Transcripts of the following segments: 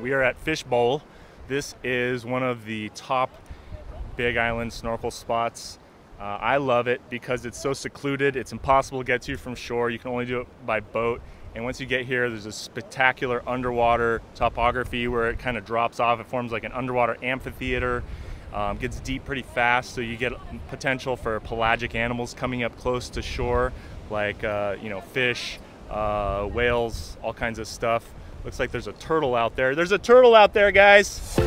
We are at Fish Bowl. This is one of the top Big Island snorkel spots. Uh, I love it because it's so secluded. It's impossible to get to from shore. You can only do it by boat. And once you get here, there's a spectacular underwater topography where it kind of drops off. It forms like an underwater amphitheater. Um, gets deep pretty fast, so you get potential for pelagic animals coming up close to shore, like uh, you know fish, uh, whales, all kinds of stuff. Looks like there's a turtle out there. There's a turtle out there, guys.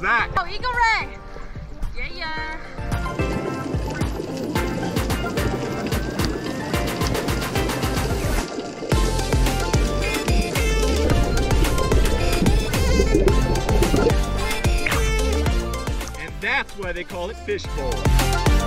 was that? Oh, Eagle Ray. Yeah, yeah. that's why they call it fishbowl.